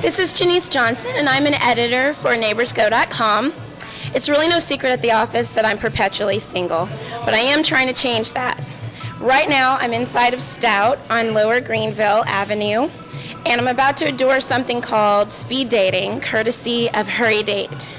This is Jenice Johnson, and I'm an editor for NeighborsGo.com. It's really no secret at the office that I'm perpetually single, but I am trying to change that. Right now, I'm inside of Stout on Lower Greenville Avenue, and I'm about to adore something called speed dating, courtesy of HurryDate.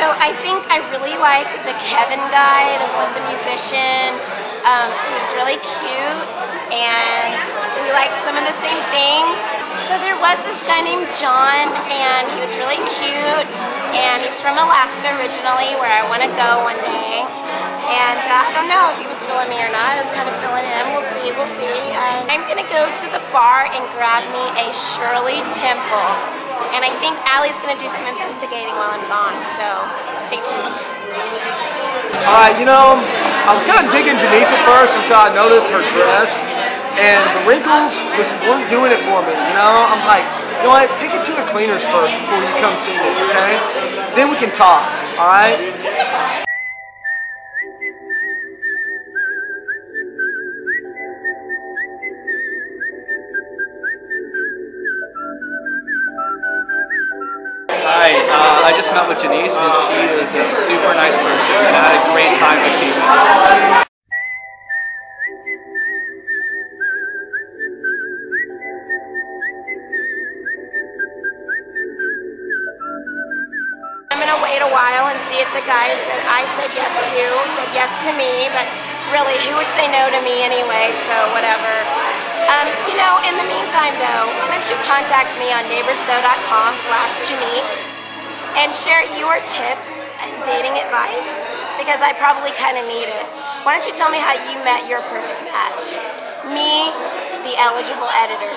So I think I really like the Kevin guy, that's like the musician. Um, he was really cute, and we like some of the same things. So there was this guy named John, and he was really cute, and he's from Alaska originally, where I want to go one day. And uh, I don't know if he was feeling me or not. I was kind of feeling him. We'll see. We'll see. And I'm gonna go to the bar and grab me a Shirley Temple. And I think Allie's gonna do some investigating while I'm gone. So stay tuned. Uh, you know, I was kind of digging Jenice at first until I noticed her dress, and the wrinkles just weren't doing it for me. You know, I'm like, you know what? Take it to the cleaners first before you come see me, okay? Then we can talk. All I just met with Jenice and she is a super nice person and I had a great time this evening. Wait a while and see if the guys that I said yes to said yes to me, but really, who would say no to me anyway, so whatever. Um, you know, in the meantime though, why don't you contact me on neighborsgo.com slash Jenice and share your tips and dating advice because I probably kind of need it. Why don't you tell me how you met your perfect match? Me, the eligible editor.